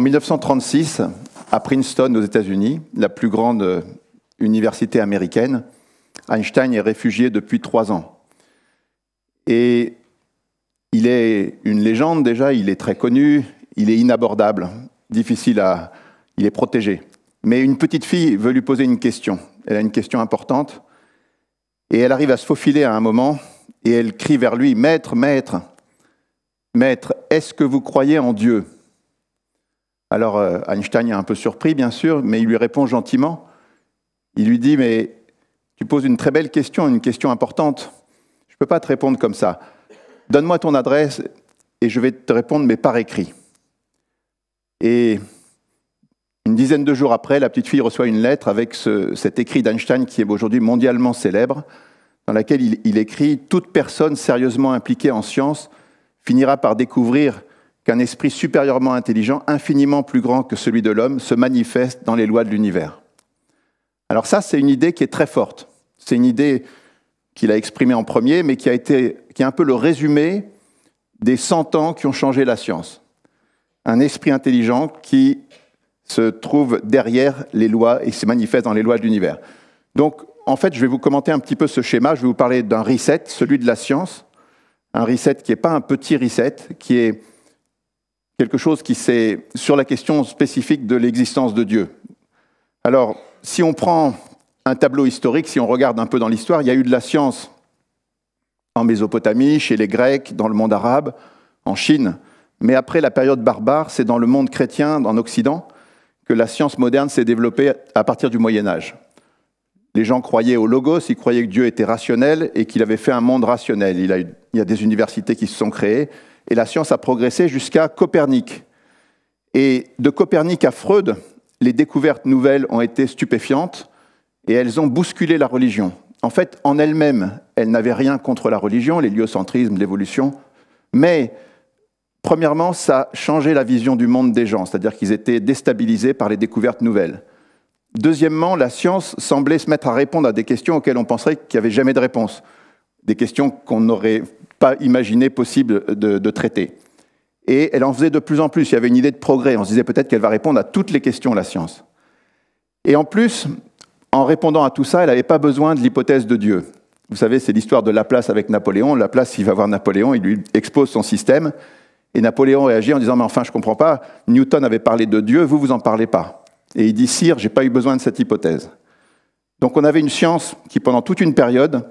En 1936, à Princeton, aux États-Unis, la plus grande université américaine, Einstein est réfugié depuis trois ans. Et il est une légende déjà, il est très connu, il est inabordable, difficile à... Il est protégé. Mais une petite fille veut lui poser une question. Elle a une question importante. Et elle arrive à se faufiler à un moment et elle crie vers lui, Maître, Maître, Maître, est-ce que vous croyez en Dieu? Alors euh, Einstein est un peu surpris, bien sûr, mais il lui répond gentiment. Il lui dit, mais tu poses une très belle question, une question importante. Je ne peux pas te répondre comme ça. Donne-moi ton adresse et je vais te répondre, mais par écrit. Et une dizaine de jours après, la petite fille reçoit une lettre avec cet écrit d'Einstein qui est aujourd'hui mondialement célèbre, dans laquelle il, écrit Toute personne sérieusement impliquée en science finira par découvrir qu'un esprit supérieurement intelligent, infiniment plus grand que celui de l'homme, se manifeste dans les lois de l'univers. Alors ça, c'est une idée qui est très forte. C'est une idée qu'il a exprimée en premier, mais qui, a été, qui est un peu le résumé des 100 ans qui ont changé la science. Un esprit intelligent qui se trouve derrière les lois et se manifeste dans les lois de l'univers. Donc, en fait, je vais vous commenter un petit peu ce schéma. Je vais vous parler d'un reset, celui de la science. Un reset qui n'est pas un petit reset, qui est quelque chose qui c'est sur la question spécifique de l'existence de Dieu. Alors, si on prend un tableau historique, si on regarde un peu dans l'histoire, il y a eu de la science en Mésopotamie, chez les Grecs, dans le monde arabe, en Chine. Mais après la période barbare, c'est dans le monde chrétien, en Occident, que la science moderne s'est développée à partir du Moyen Âge. Les gens croyaient au logos, ils croyaient que Dieu était rationnel et qu'il avait fait un monde rationnel. Il, il y a des universités qui se sont créées et la science a progressé jusqu'à Copernic. Et de Copernic à Freud, les découvertes nouvelles ont été stupéfiantes et elles ont bousculé la religion. En fait, en elles-mêmes, elles n'avaient rien contre la religion, l'héliocentrisme, l'évolution, mais Premièrement, ça a changé la vision du monde des gens, c'est-à-dire qu'ils étaient déstabilisés par les découvertes nouvelles. Deuxièmement, la science semblait se mettre à répondre à des questions auxquelles on penserait qu'il n'y avait jamais de réponse, des questions qu'on n'aurait pas imaginé possible de, traiter. Et elle en faisait de plus en plus, il y avait une idée de progrès, on se disait peut-être qu'elle va répondre à toutes les questions, la science. Et en plus, en répondant à tout ça, elle n'avait pas besoin de l'hypothèse de Dieu. Vous savez, c'est l'histoire de Laplace avec Napoléon. Laplace, il va voir Napoléon, il lui expose son système, et Napoléon réagit en disant Mais enfin, je ne comprends pas, Newton avait parlé de Dieu, vous, vous en parlez pas. Et il dit Sire, je n'ai pas eu besoin de cette hypothèse. Donc on avait une science qui, pendant toute une période,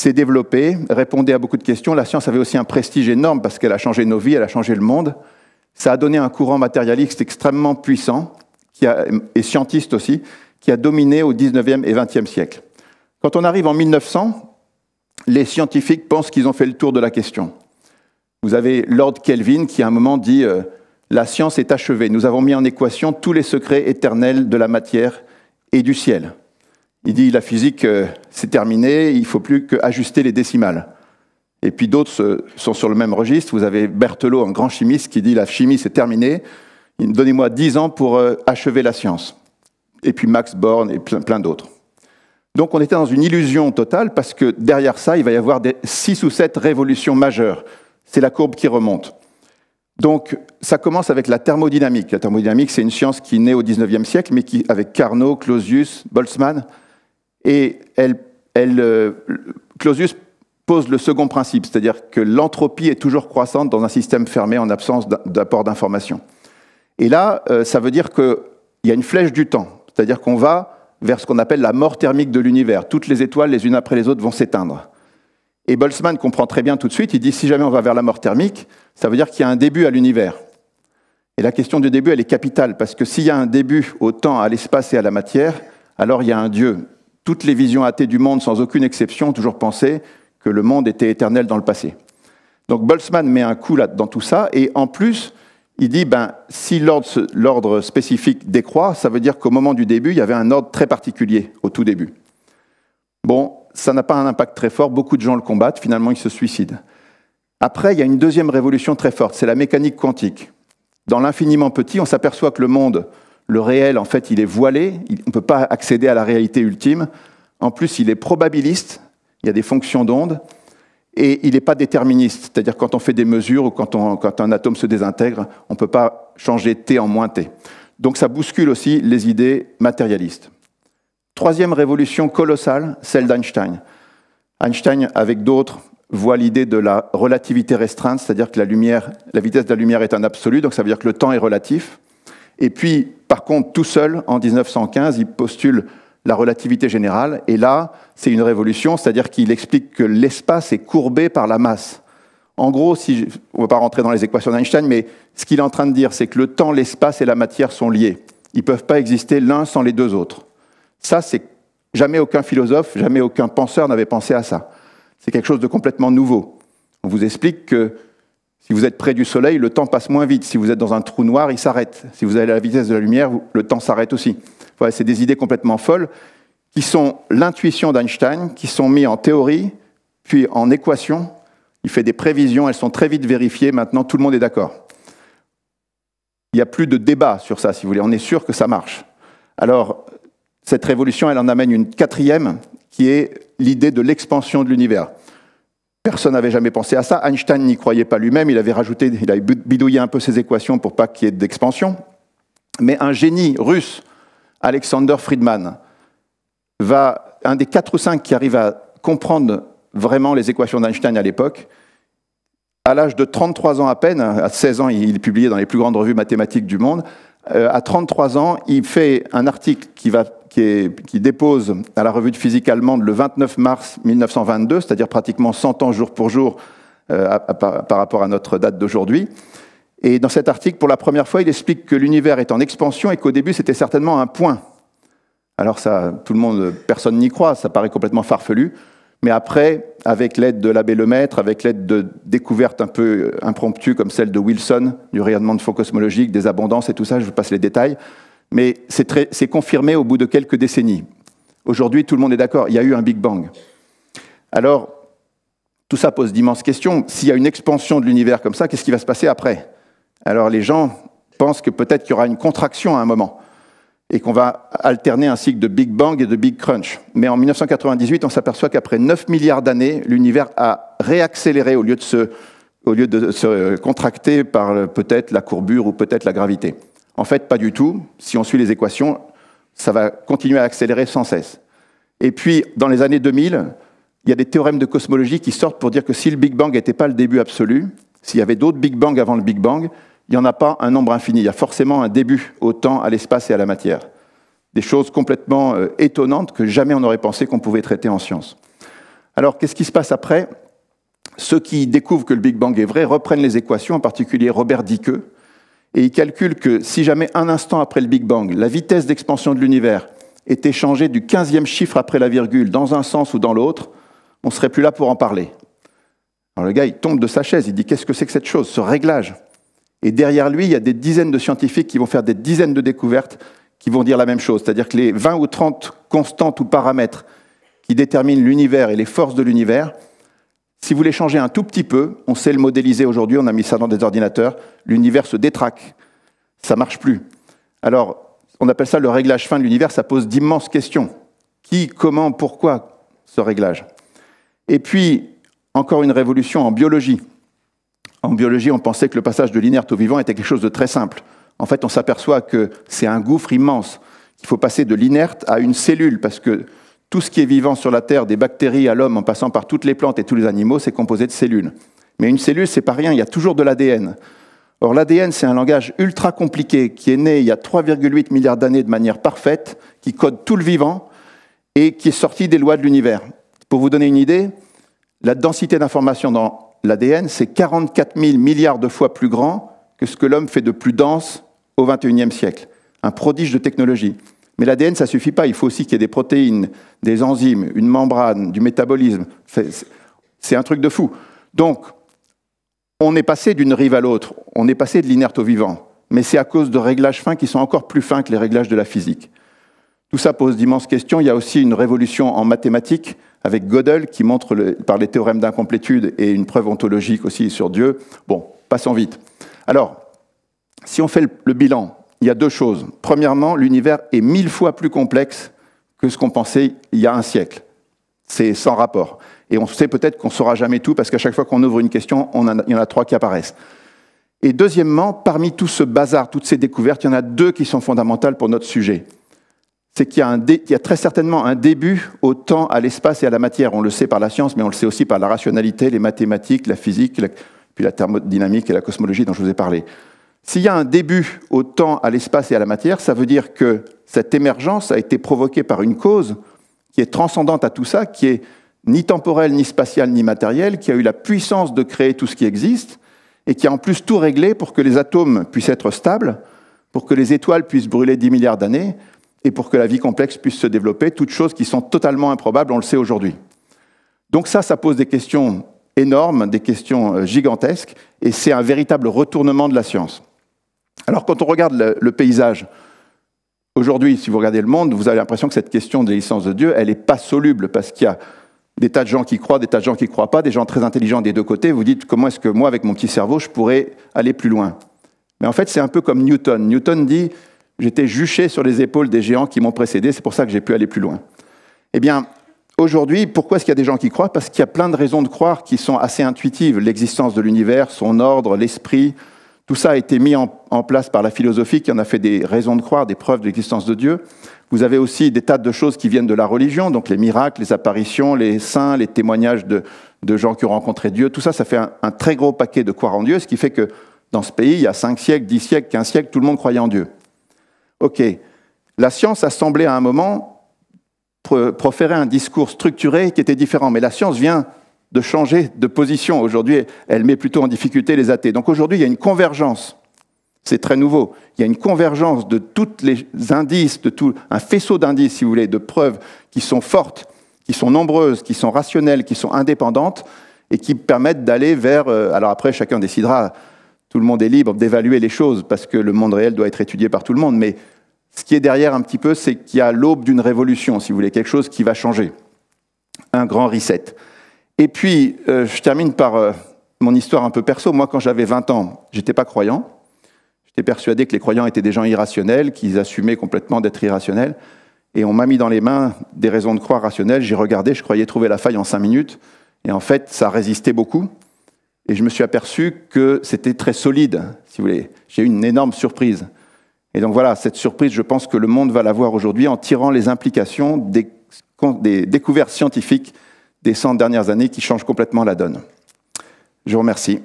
s'est développée, répondait à beaucoup de questions. La science avait aussi un prestige énorme parce qu'elle a changé nos vies, elle a changé le monde. Ça a donné un courant matérialiste extrêmement puissant, et scientiste aussi, qui a dominé au 19e et 20e siècle. Quand on arrive en 1900, les scientifiques pensent qu'ils ont fait le tour de la question. Vous avez Lord Kelvin qui à un moment dit euh, La science est achevée, nous avons mis en équation tous les secrets éternels de la matière et du ciel. Il dit La physique, euh, c'est terminé, il faut plus qu'ajuster les décimales. Et puis d'autres sont sur le même registre. Vous avez Berthelot, un grand chimiste, qui dit La chimie, c'est terminé, donnez-moi dix ans pour euh, achever la science. Et puis Max Born et plein, d'autres. Donc on était dans une illusion totale parce que derrière ça, il va y avoir des six ou sept révolutions majeures c'est la courbe qui remonte. Donc, ça commence avec la thermodynamique. La thermodynamique, c'est une science qui naît au XIXe siècle, mais avec Carnot, Clausius, Boltzmann, et euh, Clausius pose le second principe, c'est-à-dire que l'entropie est toujours croissante dans un système fermé en absence d'apport d'information. Et là, euh, ça veut dire qu'il y a une flèche du temps, c'est-à-dire qu'on va vers ce qu'on appelle la mort thermique de l'univers. Toutes les étoiles, les unes après les autres, vont s'éteindre. Et Boltzmann comprend très bien tout de suite, il dit si jamais on va vers la mort thermique, ça veut dire qu'il y a un début à l'univers. Et la question du début, elle est capitale, parce que s'il y a un début au temps, à l'espace et à la matière, alors il y a un Dieu. Toutes les visions athées du monde, sans aucune exception, ont toujours pensé que le monde était éternel dans le passé. Donc Boltzmann met un coup dans tout ça, et en plus, il dit, ben, si l'ordre spécifique décroît, ça veut dire qu'au moment du début, il y avait un ordre très particulier, au tout début. Bon, ça n'a pas un impact très fort, beaucoup de gens le combattent, finalement ils se suicident. Après, il y a une deuxième révolution très forte, c'est la mécanique quantique. Dans l'infiniment petit, on s'aperçoit que le monde, le réel, en fait, il est voilé, on ne peut pas accéder à la réalité ultime. En plus, il est probabiliste, il y a des fonctions d'onde, et il n'est pas déterministe. C'est-à-dire quand on fait des mesures ou quand, un atome se désintègre, on ne peut pas changer T en moins T. Donc ça bouscule aussi les idées matérialistes. Troisième révolution colossale, celle d'Einstein. Einstein, avec d'autres, voit l'idée de la relativité restreinte, c'est-à-dire que la, la vitesse de la lumière est un absolu, donc ça veut dire que le temps est relatif. Et puis, par contre, tout seul, en 1915, il postule la relativité générale. Et là, c'est une révolution, c'est-à-dire qu'il explique que l'espace est courbé par la masse. En gros, si on ne va pas rentrer dans les équations d'Einstein, mais ce qu'il est en train de dire, c'est que le temps, l'espace et la matière sont liés. Ils ne peuvent pas exister l'un sans les deux autres. Ça, c'est jamais aucun philosophe, jamais aucun penseur n'avait pensé à ça. C'est quelque chose de complètement nouveau. On vous explique que si vous êtes près du Soleil, le temps passe moins vite. Si vous êtes dans un trou noir, il s'arrête. Si vous avez la vitesse de la lumière, le temps s'arrête aussi c'est des idées complètement folles qui sont l'intuition d'Einstein, qui sont mises en théorie, puis en équation. Il fait des prévisions, elles sont très vite vérifiées. Maintenant, tout le monde est d'accord. Il n'y a plus de débat sur ça, si vous voulez. On est sûr que ça marche. Alors, cette révolution, elle en amène une quatrième, qui est l'idée de l'expansion de l'univers. Personne n'avait jamais pensé à ça. Einstein n'y croyait pas lui-même. Il avait rajouté, il avait bidouillé un peu ses équations pour pas qu'il y ait d'expansion. Mais un génie russe Alexander Friedman, va, un des quatre ou cinq qui arrive à comprendre vraiment les équations d'Einstein à l'époque, à l'âge de 33 ans à peine, à 16 ans, il est publié dans les plus grandes revues mathématiques du monde. Euh, à 33 ans, il fait un article qui, va, qui, dépose à la revue de physique allemande le 29 mars 1922, c'est-à-dire pratiquement 100 ans jour pour jour euh, par rapport à notre date d'aujourd'hui. Et dans cet article, pour la première fois, il explique que l'univers est en expansion et qu'au début, c'était certainement un point. Alors ça, tout le monde, personne n'y croit, ça paraît complètement farfelu. Mais après, avec l'aide de l'abbé Lemaître, avec l'aide de découvertes un peu impromptues comme celle de Wilson, du rayonnement de fond cosmologique, des abondances et tout ça, je vous passe les détails, mais c'est confirmé au bout de quelques décennies. Aujourd'hui, tout le monde est d'accord, il y a eu un Big Bang. Alors, tout ça pose d'immenses questions. S'il y a une expansion de l'univers comme ça, qu'est-ce qui va se passer après? Alors les gens pensent que peut-être qu'il y aura une contraction à un moment et qu'on va alterner un cycle de Big Bang et de Big Crunch. Mais en 1998, on s'aperçoit qu'après 9 milliards d'années, l'univers a réaccéléré au lieu de se, au lieu de se contracter par peut-être la courbure ou peut-être la gravité. En fait, pas du tout. Si on suit les équations, ça va continuer à accélérer sans cesse. Et puis, dans les années 2000, il y a des théorèmes de cosmologie qui sortent pour dire que si le Big Bang n'était pas le début absolu, s'il y avait d'autres Big Bang avant le Big Bang, il n'y en a pas un nombre infini. Il y a forcément un début au temps, à l'espace et à la matière. Des choses complètement euh, étonnantes que jamais on n'aurait pensé qu'on pouvait traiter en science. Alors, qu'est-ce qui se passe après? Ceux qui découvrent que le Big Bang est vrai reprennent les équations, en particulier Robert Dicke, et ils calculent que si jamais un instant après le Big Bang, la vitesse d'expansion de l'univers était changée du 15e chiffre après la virgule dans un sens ou dans l'autre, on ne serait plus là pour en parler. Alors le gars, il tombe de sa chaise, il dit Qu'est-ce que c'est que cette chose, ce réglage? Et derrière lui, il y a des dizaines de scientifiques qui vont faire des dizaines de découvertes qui vont dire la même chose. C'est-à-dire que les 20 ou 30 constantes ou paramètres qui déterminent l'univers et les forces de l'univers, si vous les changez un tout petit peu, on sait le modéliser aujourd'hui, on a mis ça dans des ordinateurs, l'univers se détraque. Ça marche plus. Alors, on appelle ça le réglage fin de l'univers, ça pose d'immenses questions. Qui, comment, pourquoi ce réglage? Et puis, encore une révolution en biologie. En biologie, on pensait que le passage de l'inerte au vivant était quelque chose de très simple. En fait, on s'aperçoit que c'est un gouffre immense. Il faut passer de l'inerte à une cellule, parce que tout ce qui est vivant sur la Terre, des bactéries à l'homme, en passant par toutes les plantes et tous les animaux, c'est composé de cellules. Mais une cellule, c'est pas rien, il y a toujours de l'ADN. Or, l'ADN, c'est un langage ultra compliqué qui est né il y a 3,8 milliards d'années de manière parfaite, qui code tout le vivant et qui est sorti des lois de l'univers. Pour vous donner une idée, la densité d'informations dans l'ADN, c'est 44 000 milliards de fois plus grand que ce que l'homme fait de plus dense au XXIe siècle. Un prodige de technologie. Mais l'ADN, ça ne suffit pas. Il faut aussi qu'il y ait des protéines, des enzymes, une membrane, du métabolisme. C'est un truc de fou. Donc, on est passé d'une rive à l'autre. On est passé de l'inerte au vivant. Mais c'est à cause de réglages fins qui sont encore plus fins que les réglages de la physique. Tout ça pose d'immenses questions. Il y a aussi une révolution en mathématiques avec Gödel qui montre par les théorèmes d'incomplétude et une preuve ontologique aussi sur Dieu. Bon, passons vite. Alors, si on fait le, bilan, il y a deux choses. Premièrement, l'univers est mille fois plus complexe que ce qu'on pensait il y a un siècle. C'est sans rapport. Et on sait peut-être qu'on ne saura jamais tout, parce qu'à chaque fois qu'on ouvre une question, il y en a trois qui apparaissent. Et deuxièmement, parmi tout ce bazar, toutes ces découvertes, il y en a deux qui sont fondamentales pour notre sujet. C'est qu'il y, a très certainement un début au temps, à l'espace et à la matière. On le sait par la science, mais on le sait aussi par la rationalité, les mathématiques, la physique, puis la thermodynamique et la cosmologie dont je vous ai parlé. S'il y a un début au temps, à l'espace et à la matière, ça veut dire que cette émergence a été provoquée par une cause qui est transcendante à tout ça, qui est ni temporelle, ni spatiale, ni matérielle, qui a eu la puissance de créer tout ce qui existe, et qui a en plus tout réglé pour que les atomes puissent être stables, pour que les étoiles puissent brûler 10 milliards d'années, et pour que la vie complexe puisse se développer, toutes choses qui sont totalement improbables, on le sait aujourd'hui. Donc ça, ça pose des questions énormes, des questions euh, gigantesques, et c'est un véritable retournement de la science. Alors quand on regarde le, paysage, aujourd'hui, si vous regardez le monde, vous avez l'impression que cette question de l'existence de Dieu, elle n'est pas soluble, parce qu'il y a des tas de gens qui croient, des tas de gens qui ne croient pas, des gens très intelligents des deux côtés. Vous dites, comment est-ce que moi, avec mon petit cerveau, je pourrais aller plus loin? Mais en fait, c'est un peu comme Newton. Newton dit, j'étais juché sur les épaules des géants qui m'ont précédé, c'est pour ça que j'ai pu aller plus loin. Eh bien, aujourd'hui, pourquoi est-ce qu'il y a des gens qui croient? Parce qu'il y a plein de raisons de croire qui sont assez intuitives. L'existence de l'univers, son ordre, l'esprit, tout ça a été mis en, place par la philosophie qui en a fait des raisons de croire, des preuves de l'existence de Dieu. Vous avez aussi des tas de choses qui viennent de la religion, donc les miracles, les apparitions, les saints, les témoignages de, gens qui ont rencontré Dieu. Tout ça, ça fait un, très gros paquet de croire en Dieu, ce qui fait que dans ce pays, il y a 5 siècles, 10 siècles, 15 siècles, tout le monde croyait en Dieu. OK. La science a semblé à un moment proférer un discours structuré qui était différent, mais la science vient de changer de position. Aujourd'hui, elle met plutôt en difficulté les athées. Donc aujourd'hui, il y a une convergence. C'est très nouveau. Il y a une convergence de tous les indices, de tout un faisceau d'indices, si vous voulez, de preuves qui sont fortes, qui sont nombreuses, qui sont rationnelles, qui sont indépendantes et qui permettent d'aller vers. Euh, alors après, chacun décidera. Tout le monde est libre d'évaluer les choses parce que le monde réel doit être étudié par tout le monde. Mais ce qui est derrière un petit peu, c'est qu'il y a l'aube d'une révolution, si vous voulez, quelque chose qui va changer. Un grand reset. Et puis, euh, je termine par euh, mon histoire un peu perso. Moi, quand j'avais 20 ans, j'étais pas croyant. J'étais persuadé que les croyants étaient des gens irrationnels, qu'ils assumaient complètement d'être irrationnels. Et on m'a mis dans les mains des raisons de croire rationnelles. J'ai regardé, je croyais trouver la faille en cinq minutes. Et en fait, ça résistait beaucoup. Et je me suis aperçu que c'était très solide, si vous voulez. J'ai eu une énorme surprise. Et donc voilà, cette surprise, je pense que le monde va la voir aujourd'hui en tirant les implications des découvertes scientifiques des 100 dernières années qui changent complètement la donne. Je vous remercie.